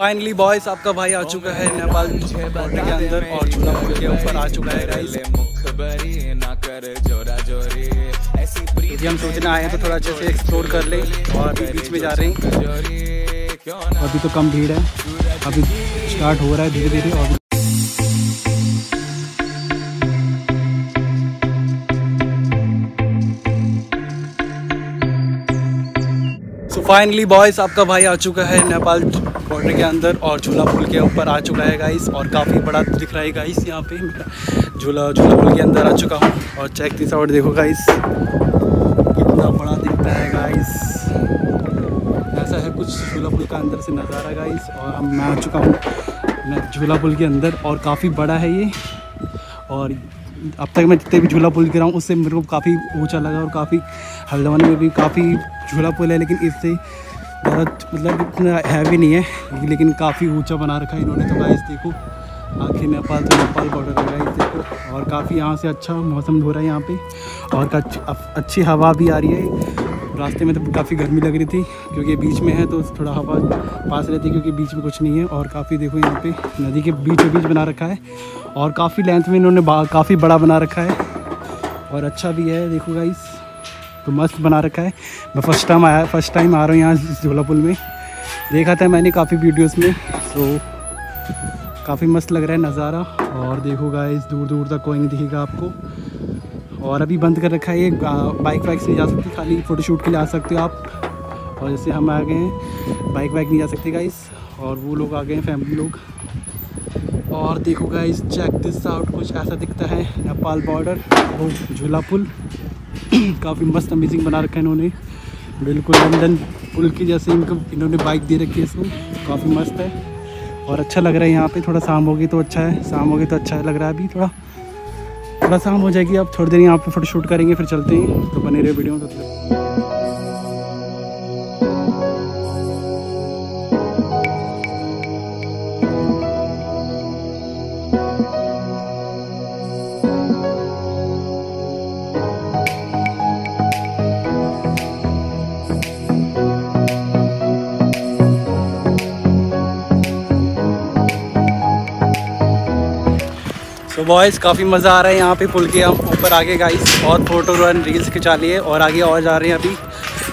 Finally boys आपका भाई आ चुका है नेपाल के अंदर और के ऊपर आ चुका है हम सोचने आए हैं तो थोड़ा अच्छे से एक्सप्लोर कर ले और बीच में जा रहे हैं। अभी तो कम भीड़ है। अभी स्टार्ट हो रहा है धीरे धीरे और फाइनली बॉयस आपका भाई आ चुका है नेपाल बॉर्डर के अंदर और झूला पुल के ऊपर आ चुका है गाइस और काफ़ी बड़ा दिख रहा है गाइस यहाँ पे। झूला झूला पुल के अंदर आ चुका हूँ और चेक दिस आउट देखो गाइस कितना बड़ा दिखता है गाइस ऐसा है, कुछ झूला पुल का अंदर से नज़ारा गाइस और अब मैं आ चुका हूँ झूला पुल के अंदर और काफ़ी बड़ा है ये। और अब तक मैं जितने भी झूला पुल गिरा हूँ, उससे मेरे को काफ़ी ऊँचा लगा और काफ़ी हल्द्वानी में भी काफ़ी झूला पुल है, लेकिन इससे ज़्यादा मतलब इतना हैवी नहीं है, लेकिन काफ़ी ऊँचा बना रखा है इन्होंने। तो गाइस देखो, आखिर नेपाल तो नेपाल बॉर्डर है गाइस देखो और काफ़ी यहाँ से अच्छा मौसम हो रहा है यहाँ पे, और अच्छी हवा भी आ रही है। रास्ते में तो काफ़ी गर्मी लग रही थी, क्योंकि बीच में है तो थोड़ा हवा पास रहती है, क्योंकि बीच में कुछ नहीं है। और काफ़ी देखो यहाँ पे, नदी के बीचों बीच बना रखा है, और काफ़ी लेंथ में इन्होंने काफ़ी बड़ा बना रखा है, और अच्छा भी है। देखो गाइस तो मस्त बना रखा है। मैं फ़र्स्ट टाइम आया फ़र्स्ट टाइम आ रहा हूँ यहाँ झोलापुल में। देखा था मैंने काफ़ी वीडियोस में तो काफ़ी मस्त लग रहा है नज़ारा। और देखो गाइस दूर दूर तक कोई नहीं दिखेगा आपको। और अभी बंद कर रखा है ये बाइक वाइक से नहीं जा सकती, खाली फ़ोटोशूट के लिए आ सकते हो आप। और जैसे हम आ गए हैं बाइक वाइक नहीं जा सकते गाइस और वो लोग आ गए हैं फैमिली लोग। और देखो गाइस चेक दिस आउट कुछ ऐसा दिखता है, नेपाल बॉर्डर वो झूला पुल काफ़ी मस्त अमेजिंग बना रखा है इन्होंने। बिल्कुल लंदन पुल की जैसे इनको, इन्होंने बाइक दे रखी है इसमें। काफ़ी मस्त है। और अच्छा लग रहा है यहाँ पे, थोड़ा शाम होगी तो अच्छा है। शाम होगी तो अच्छा लग रहा है अभी थोड़ा। थोड़ा शाम हो जाएगी अब थोड़ी देर यहाँ पर फ़ोटो शूट करेंगे, फिर चलते हैं। तो बने रहे वीडियो में तो बॉयज़ काफ़ी मज़ा आ रहा है यहाँ पे पुल के हम ऊपर आगे गाइस और फ़ोटो रन रील्स खिंचा लिए और आगे और जा रहे हैं अभी।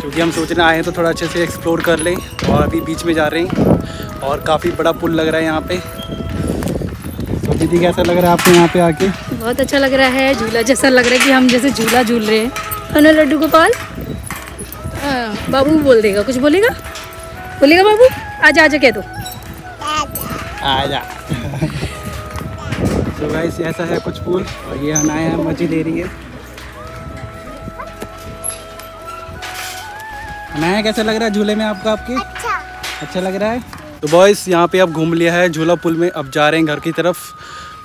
क्योंकि हम सोचने आए हैं तो थोड़ा अच्छे से एक्सप्लोर कर लें और अभी बीच में जा रहे हैं और काफ़ी बड़ा पुल लग रहा है यहाँ पे। तो दीदी कैसा लग रहा है आपको यहाँ पे आके? बहुत अच्छा लग रहा है झूला जैसा लग रहा है कि हम जैसे झूला झूल रहे हैं। लड्डू गोपाल? हाँ, बाबू बोल देगा कुछ बोलेगा? बोलेगा बाबू? आजा आजा कह दो। आजा। तो गाइस ऐसा है कुछ फूल। और ये हनाया मजी ले रही है। हनाया कैसा लग रहा है झूले में आपका आपके? अच्छा। अच्छा लग रहा है? तो बॉयस यहाँ पे अब घूम लिया है झूला पुल में अब जा रहे हैं घर की तरफ़।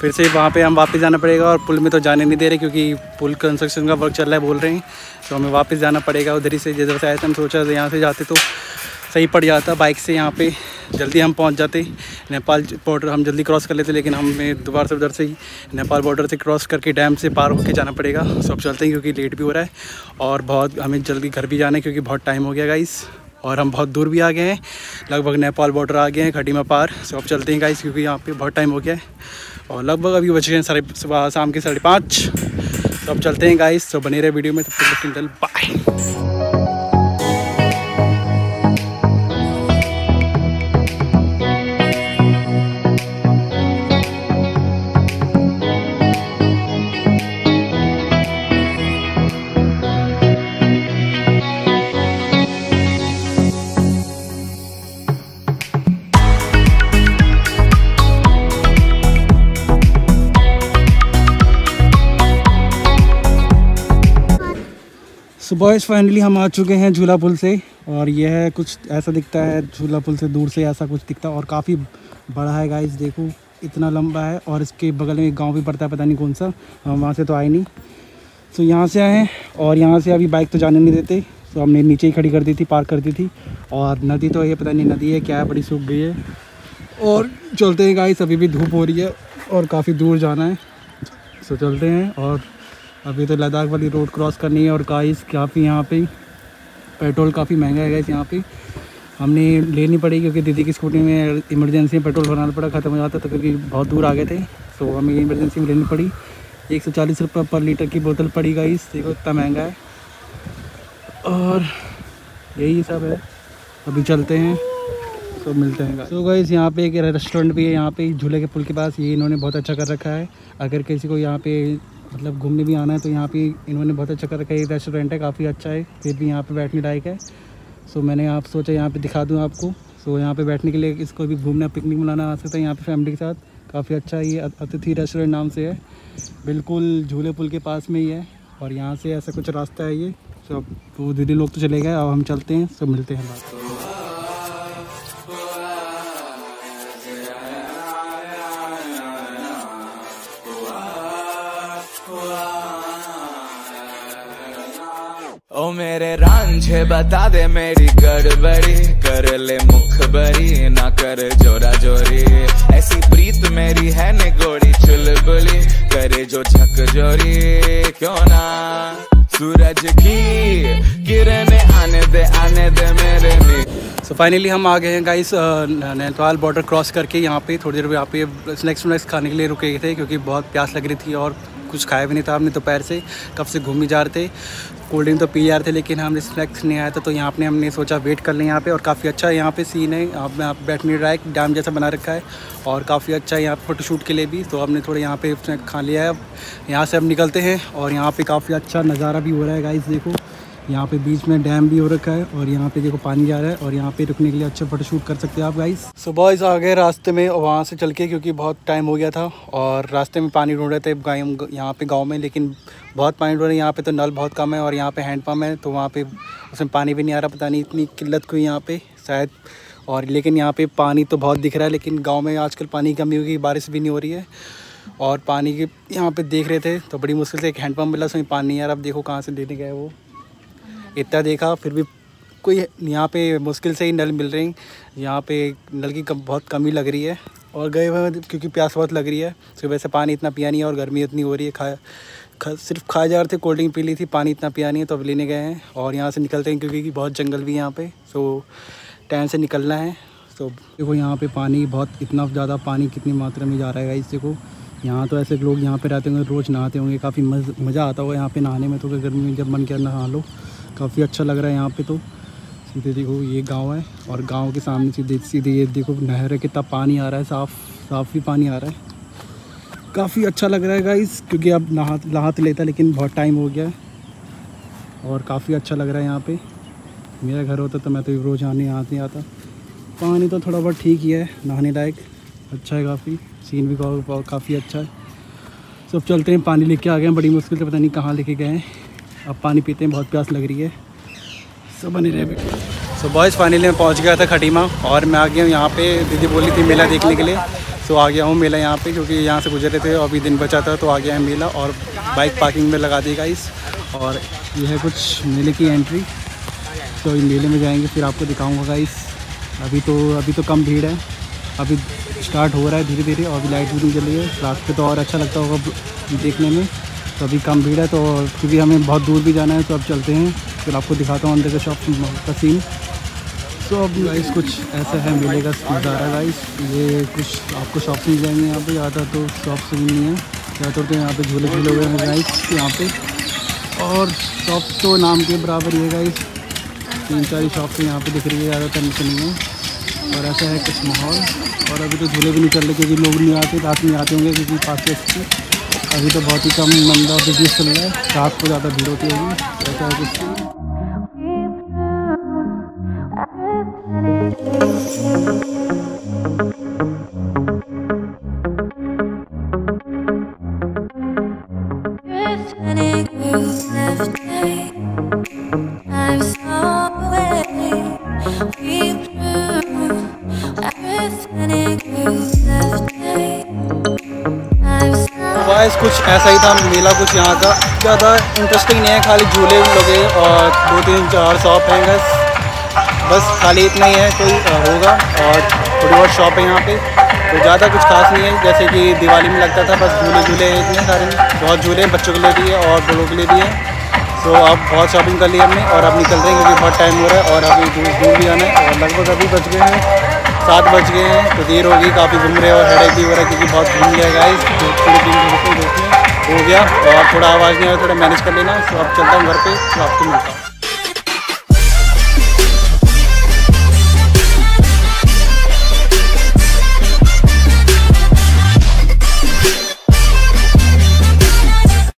फिर से वहाँ पे हम वापस जाना पड़ेगा और पुल में तो जाने नहीं दे रहे क्योंकि पुल कंस्ट्रक्शन का वर्क चल रहा है बोल रहे हैं। तो हमें वापस जाना पड़ेगा उधर ही से जिधर से आए थे हम सोचा यहाँ से जाते तो सही पड़ जाता बाइक से यहाँ पे। जल्दी हम पहुँच जाते। नेपाल बॉर्डर हम जल्दी क्रॉस कर लेते, लेकिन हमें दोबारा से उधर से ही नेपाल बॉर्डर से क्रॉस करके डैम से पार होकर जाना पड़ेगा। सब चलते हैं क्योंकि लेट भी हो रहा है और बहुत हमें जल्दी घर भी जाना है क्योंकि बहुत टाइम हो गया गाइस और हम बहुत दूर भी आ गए हैं। लगभग नेपाल बॉर्डर आ गए हैं खड़ी में पार। सो अब चलते हैं गाइस क्योंकि यहाँ पे बहुत टाइम हो गया है। और लगभग अभी बचे हैं साढ़े सुबह, शाम के साढ़े पाँच। तो अब चलते हैं गाइस तो बने रहे वीडियो में। तब तक बाय बॉयज़ फाइनली हम आ चुके हैं झूला पुल से और यह है कुछ ऐसा दिखता है, झूला पुल से दूर से ऐसा कुछ दिखता है और काफ़ी बड़ा है गाइस देखो, इतना लंबा है और इसके बगल में एक गाँव भी पड़ता है, पता नहीं कौन सा। हम वहाँ से तो आए नहीं। तो यहाँ से आए हैं और यहाँ से अभी बाइक तो जाने नहीं देते। तो हमने नीचे ही खड़ी कर दी थी पार्क कर दी थी और नदी तो ये पता नहीं नदी है क्या है, बड़ी सूख गई है। और चलते हैं गाइस अभी भी धूप हो रही है और काफ़ी दूर जाना है। तो चलते हैं और अभी तो लद्दाख वाली रोड क्रॉस करनी है और गाइस काफ़ी यहाँ पे पेट्रोल काफ़ी महँगा है गाइस यहाँ पे। हमने लेनी पड़ी क्योंकि दीदी की स्कूटी में इमरजेंसी में पेट्रोल भराना पड़ा, ख़त्म हो जाता तो क्योंकि बहुत दूर आ गए थे। तो हमें इमरजेंसी में लेनी पड़ी। एक सौ चालीस रुपये पर लीटर की बोतल पड़ी गई देखो इतना महँगा है। और यही सब है। अभी चलते हैं। तो मिलते हैं तो गई यहाँ पे एक रेस्टोरेंट भी है, यहाँ पे झूले के पुल के पास। ये इन्होंने बहुत अच्छा कर रखा है। अगर किसी को यहाँ पे मतलब घूमने भी आना है तो यहाँ पे इन्होंने बहुत अच्छा कर रखा है। रेस्टोरेंट है, काफ़ी अच्छा है। फिर भी यहाँ पे बैठने लायक है। सो मैंने आप सोचा यहाँ पे दिखा दूँ आपको। सो यहाँ पे बैठने के लिए इसको भी घूमना पिकनिक मनाना आ सकता है यहाँ पे फैमिली के साथ। काफ़ी अच्छा ये अतिथि रेस्टोरेंट नाम से है। बिल्कुल झूले पुल के पास में ही है। और यहाँ से ऐसा कुछ रास्ता है ये। सब वो दीदी लोग तो चले गए, अब हम चलते हैं, सब मिलते हैं बात। ओ मेरे रांझे, बता दे मेरी गड़बड़ी। कर ले मुखबरी ना कर जोरा जोरी। ऐसी प्रीत मेरी है निगोड़ी चुलबुली। करे जो झक जोरी, क्यों ना? सूरज की किरण आने दे आने दे मेरे में सो फाइनली हम आ गए हैं गाइस नैनीताल बॉर्डर क्रॉस करके। यहाँ पे थोड़ी देर यहाँ पे स्नैक्स वनैक्स खाने के लिए रुके थे, क्योंकि बहुत प्यास लग रही थी और कुछ खाया भी नहीं था हमने दोपहर से, कब से घूम ही जा रहे थे। कोल्ड ड्रिंक तो पी जा रहे थे, लेकिन हमने स्नैक्स नहीं आया था तो यहाँ पे हमने सोचा वेट कर लें यहाँ पे, और काफ़ी अच्छा यहाँ पे सीन है। आप आप बैठने है डैम जैसा बना रखा है, और काफ़ी अच्छा यहाँ फ़ोटोशूट के लिए भी। तो हमने थोड़ा यहाँ पे खा लिया है। यहाँ से हम निकलते हैं, और यहाँ पर काफ़ी अच्छा नज़ारा भी हो रहा है गाइस देखो। यहाँ पे बीच में डैम भी हो रखा है और यहाँ पे देखो पानी जा रहा है और यहाँ पे रुकने के लिए अच्छा फ़ोटो शूट कर सकते हैं आप गाइस सो बॉयज़ आ गए रास्ते में और वहाँ से चल के, क्योंकि बहुत टाइम हो गया था और रास्ते में पानी ढूंढ रहे थे यहाँ पे गाँव में, लेकिन बहुत पानी ढूंढ रहे यहाँ पे तो नल बहुत कम है और यहाँ पे हैंडपम्प है तो वहाँ पे उसमें पानी भी नहीं आ रहा, पता नहीं इतनी किल्लत हुई यहाँ पे, शायद। और लेकिन यहाँ पे पानी तो बहुत दिख रहा है, लेकिन गाँव में आजकल पानी कमी होगी, बारिश भी नहीं हो रही है। और पानी के यहाँ पे देख रहे थे तो बड़ी मुश्किल से एक हैंडपम्प मिला, उसमें पानी आ रहा। अब देखो कहाँ से लेने गए वो। इतना देखा फिर भी कोई यहाँ पे मुश्किल से ही नल मिल रही। यहाँ पे नल की कम, बहुत कमी लग रही है। और गए हुए क्योंकि प्यास बहुत लग रही है। सुबह से पानी इतना पिया नहीं है और गर्मी इतनी हो रही है। खा खा सिर्फ़ खाए जा रहे थे कोल्ड ड्रिंक पी ली थी पानी इतना पिया नहीं है तो अब लेने गए हैं। और यहाँ से निकलते हैं क्योंकि बहुत जंगल भी है यहाँ पर सो टाइम से निकलना है। तो देखो यहाँ पे पानी बहुत इतना ज़्यादा पानी कितनी मात्रा में जा रहा है इससे को यहाँ तो ऐसे लोग यहाँ पे रहते होंगे रोज़ नहाते होंगे काफ़ी मज़ा आता होगा यहाँ पे नहाने में। तो गर्मी में जब मन किया नहा लो। काफ़ी अच्छा लग रहा है यहाँ पे तो। सीधे देखो, ये गाँव है और गाँव के सामने सीधे सीधे ये देखो, नहर है, कितना पानी आ रहा है, साफ़ साफ़ ही पानी आ रहा है। काफ़ी अच्छा लग रहा है गाइस क्योंकि अब नहा नहा तो लेता लेकिन बहुत टाइम हो गया है। और काफ़ी अच्छा लग रहा है यहाँ पर मेरा घर होता तो मैं तो रोज़ आने यहाँ आता। पानी तो थोड़ा बहुत ठीक ही है, नहाने लायक। अच्छा है काफ़ी सीन भी काफ़ी अच्छा है। सब चलते हैं, पानी लेके आ गए हैं, बड़ी मुश्किल से पता नहीं कहाँ लेके गए हैं। अब पानी पीते हैं, बहुत प्यास लग रही है। सब बने रहे सो बॉयज़ फाइनली मैं पहुँच गया था खटीमा और मैं आ गया हूँ यहाँ पे। दीदी बोली थी मेला देखने के लिए। सो आ गया हूँ मेला यहाँ पे क्योंकि यहाँ से गुजरे थे, अभी दिन बचा था तो आ गया है मेला और बाइक पार्किंग में लगा देगा इस और ये है कुछ मेले की एंट्री तो मेले में जाएँगे, फिर आपको दिखाऊँगा इस अभी तो अभी तो कम भीड़ है। अभी स्टार्ट हो रहा है धीरे धीरे और अभी लाइट भी नहीं चल रही है। रात पे तो और अच्छा लगता होगा देखने में। तो अभी कम भीड़ है तो क्योंकि हमें बहुत दूर भी जाना है तो अब चलते हैं। फिर आपको दिखाता हूँ अंदर का शॉप का सीन तो अब गाइस कुछ ऐसा है मेले का नज़ारा ये कुछ आपको शॉप मिल जाएँगे यहाँ पे ज़्यादा तो शॉप से नहीं है। ज़्यादातर तो यहाँ पे झूले झूले हुए हैं गाइस यहाँ पे। और शॉप तो नाम के बराबर ही है गाइस तीन चार ही शॉप यहाँ पे दिख रही है, ज़्यादातर नहीं है। और ऐसा है कुछ माहौल। और अभी तो झूले भी नहीं चल रहे, क्योंकि लोग नहीं आते, रात में आते होंगे, क्योंकि पास अभी तो बहुत ही कम मंदा बिज़नेस चल रहा है। रात को ज़्यादा भीड़ होती होगी, ऐसा है कुछ। गाइस कुछ ऐसा ही था, मेला कुछ यहाँ का। ज़्यादा इंटरेस्टिंग नहीं है, खाली झूले लगे और दो तीन चार शॉप हैं बस बस खाली इतना ही है, कोई होगा और थोड़ी बहुत शॉप है यहाँ पे। तो ज़्यादा कुछ खास नहीं है, जैसे कि दिवाली में लगता था, बस झूले झूले इतने सारे। बहुत झूले बच्चों के लिए भी है और बड़ों के लिए भी है। तो आप अब बहुत शॉपिंग कर ली हमने और अब निकल रहे हैं क्योंकि बहुत टाइम हो रहा है और अभी दूर दूर भी आना है और लगभग अभी बच गए हैं, सात बज गए हैं। तो देर होगी, काफ़ी घूम रहे हैं और हेडेक भी हो रहा है क्योंकि बहुत घूम गया हैं हो गया। तो और थोड़ा आवाज़ नहीं आया, थोड़ा मैनेज कर लेना। तो आप चलता हूँ घर पर तो आपको मिलता हूँ।